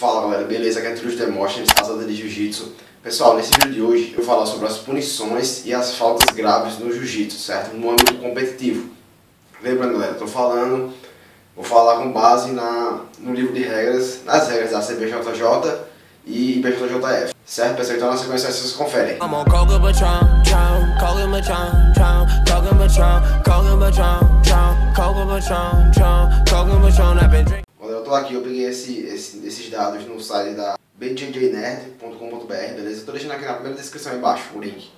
Fala galera, beleza? Aqui é Truz Demóstenes, casada de Jiu-Jitsu. Pessoal, nesse vídeo de hoje eu vou falar sobre as punições e as faltas graves no Jiu-Jitsu, certo? No âmbito competitivo. Lembrando galera, estou falando, vou falar com base na, no livro de regras, nas regras da CBJJ e IBJJF. Certo, pessoal? Então na sequência vocês conferem. I'm aqui, eu peguei esse, esse, esses dados no site da bjjnerd.com.br, beleza? Eu tô deixando aqui na primeira descrição embaixo o link,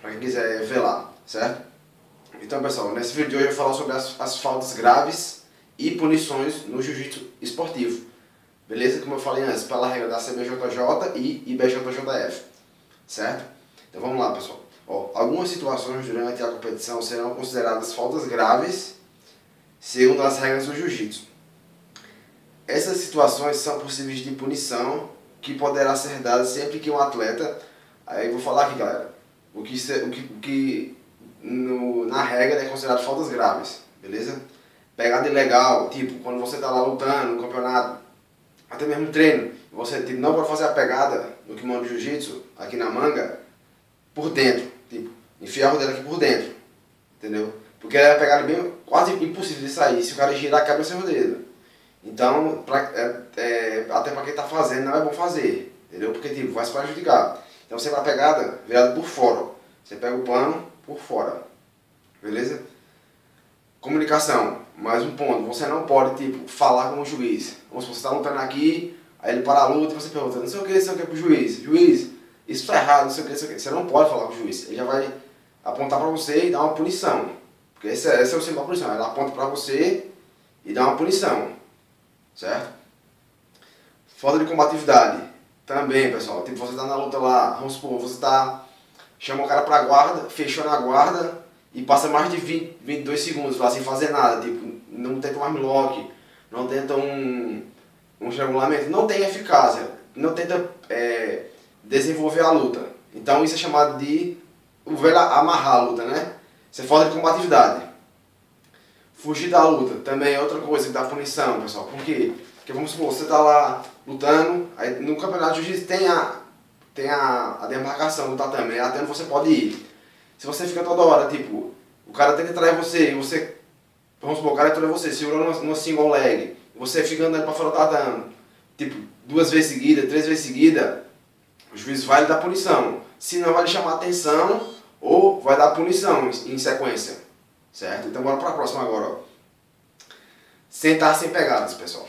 pra quem quiser ver lá, certo? Então, pessoal, nesse vídeo de hoje eu vou falar sobre as, as faltas graves e punições no jiu-jitsu esportivo. Beleza? Como eu falei antes, pela regra da CBJJ e IBJJF. Certo? Então vamos lá, pessoal. Ó, algumas situações durante a competição serão consideradas faltas graves segundo as regras do jiu-jitsu. Essas situações são possíveis de punição que poderá ser dada sempre que um atleta. Aí vou falar aqui, galera. O que, o que, o que no, na regra é considerado faltas graves, beleza? Pegada ilegal, tipo, quando você está lá lutando no campeonato, até mesmo treino, você tipo, não pode fazer a pegada no kimono de jiu-jitsu, aqui na manga, por dentro. Tipo, enfiar o dedo aqui por dentro. Entendeu? Porque é uma pegada bem quase impossível de sair. Se o cara girar, quebra seu dedo. Então, pra, é, é, até para quem está fazendo, não é bom fazer. Entendeu? Porque tipo, vai se prejudicar. Então você vai a pegada virada por fora. Você pega o pano por fora. Beleza? Comunicação, mais um ponto. Você não pode, tipo, falar com o juiz. Vamos supor, você está lutando aqui, aí ele para a luta e você pergunta, não sei o que, não sei o que pro juiz. Juiz, isso está errado, não sei o que, não sei o que. Você não pode falar com o juiz. Ele já vai apontar para você e dar uma punição. Porque esse é, esse é o símbolo da punição. Ele aponta para você e dá uma punição. Certo? Falta de combatividade. Também, pessoal. Tipo, você está na luta lá, vamos supor, você está... Chama o cara para guarda, fechou na guarda e passa mais de 20, 22 segundos lá sem fazer nada, tipo, não tenta um armlock, não tenta um, um estrangulamento, não tem eficácia, não tenta é, desenvolver a luta. Então isso é chamado de o velho amarrar a luta, né? Isso é falta de combatividade. Fugir da luta também é outra coisa que dá punição, pessoal. Por quê? Porque vamos supor, você está lá lutando, aí no campeonato de jiu-jitsu tem a, tem a, a demarcação do tatame, até onde você pode ir. Se você fica toda hora, tipo, o cara tenta trair você e você, vamos supor, o cara traiu você, segurando uma, uma single leg, você fica andando pra fora do tatame, tipo, duas vezes seguida, três vezes seguida, o juiz vai lhe dar punição. Se não, vai lhe chamar atenção ou vai dar punição em sequência. Certo? Então bora pra próxima agora, ó. Sentar sem pegadas, pessoal.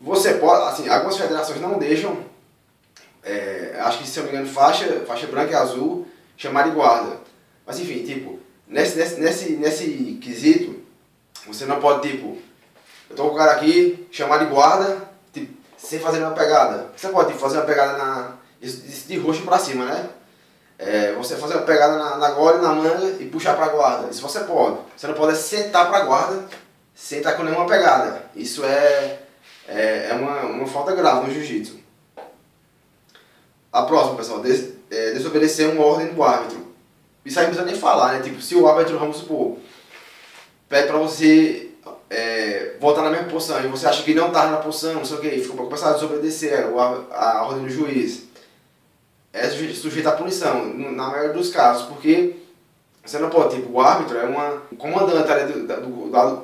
Você pode, assim, algumas federações não deixam, é, acho que se eu me engano, faixa, faixa branca e azul, chamar de guarda. Mas enfim, tipo, nesse, nesse, nesse, nesse quesito, você não pode, tipo, eu tô com o cara aqui, chamar de guarda, tipo, sem fazer uma pegada. Você pode tipo, fazer uma pegada na, de, de roxo pra cima, né? É, você fazer uma pegada na, na gola e na manga e puxar pra guarda. Isso você pode. Você não pode sentar pra guarda sem estar com nenhuma pegada. Isso é, é, é uma, uma falta grave no jiu-jitsu. A próxima, pessoal, des, é, desobedecer uma ordem do árbitro. Isso aí não precisa nem falar, né? Tipo, se o árbitro, vamos supor, pede pra você é, voltar na mesma posição e você acha que não está na posição, não sei o que, ficou começar a desobedecer a, a ordem do juiz, é sujeito à punição, na maioria dos casos, porque você não pode, tipo, o árbitro é uma comandante ali do, do, da,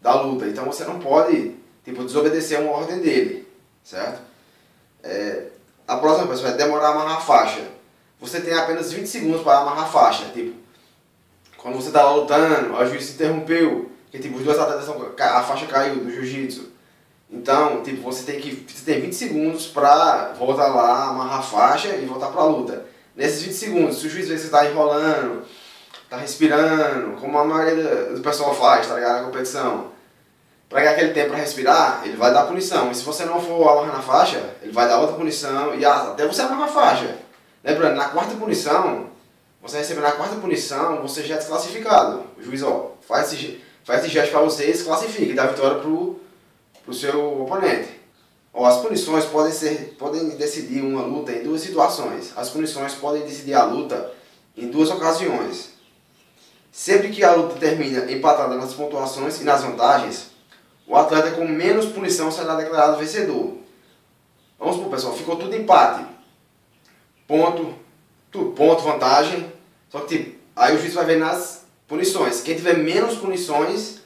da luta, então você não pode, tipo, desobedecer uma ordem dele, certo? É, a próxima pessoa é demorar a amarrar a faixa você tem apenas 20 segundos para amarrar a faixa. Tipo, quando você está lá lutando, o juiz se interrompeu, que tipo, os dois atletas a faixa caiu do jiu-jitsu. Então, tipo, você tem que você tem 20 segundos para voltar lá, amarrar a faixa e voltar para a luta. Nesses 20 segundos, se o juiz vê que você está enrolando, está respirando, como a maioria do pessoal faz, tá ligado? Na competição. Para ganhar aquele tempo para respirar, ele vai dar punição. E se você não for amarrar na faixa, ele vai dar outra punição e até você amarrar a faixa. Lembrando, na quarta punição, você receber na quarta punição, você já é desclassificado. O juiz, ó, faz esse, faz esse gesto para você e classifica e dá vitória pro, pro seu oponente. Ó, as punições podem, ser, podem decidir uma luta em duas situações. As punições podem decidir a luta em duas ocasiões. Sempre que a luta termina empatada nas pontuações e nas vantagens, o atleta com menos punição será declarado vencedor. pessoal, ficou tudo empate. Ponto, ponto, vantagem. Só que, tipo, aí o juiz vai ver nas punições. Quem tiver menos punições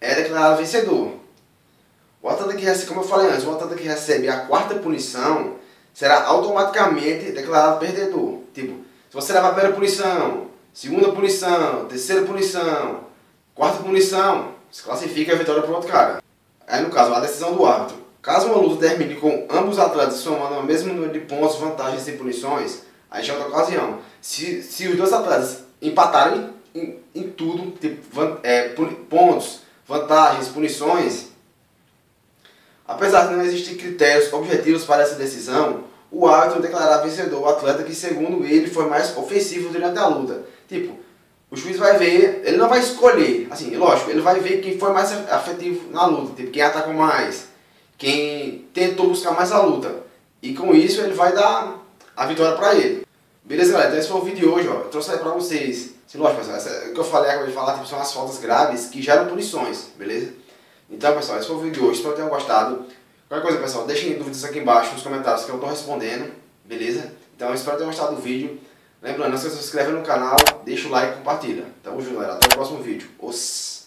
é declarado vencedor. O atleta que recebe, como eu falei antes, o atleta que recebe a quarta punição será automaticamente declarado perdedor. Tipo, se você levar a primeira punição, segunda punição, terceira punição, quarta punição, se classifica a vitória para outro cara. Aí no caso, a decisão do árbitro. Caso uma luta termine com ambos os atletas somando o mesmo número de pontos, vantagens e punições, aí já é outra ocasião. Se, se os dois atletas empatarem em, em tudo, tipo, é, pontos, vantagens, punições, apesar de não existir critérios objetivos para essa decisão, o árbitro declarará vencedor o atleta que, segundo ele, foi mais ofensivo durante a luta. Tipo, o juiz vai ver, ele não vai escolher, assim, lógico, ele vai ver quem foi mais afetivo na luta, tipo, quem atacou mais, quem tentou buscar mais a luta. E com isso ele vai dar a vitória para ele. Beleza, galera? Então esse foi o vídeo de hoje, ó. Eu trouxe aí pra vocês. Assim, lógico, pessoal, essa, o que eu falei, acabei de falar, tipo, são as faltas graves que geram punições, beleza? Então, pessoal, esse foi o vídeo de hoje. Espero que tenham gostado. Qualquer coisa, pessoal, deixem dúvidas aqui embaixo nos comentários que eu tô respondendo, beleza? Então, espero que tenham gostado do vídeo. Lembrando, não se inscreve no canal, deixa o like e compartilha. Tamo junto, galera. Até o próximo vídeo. Os...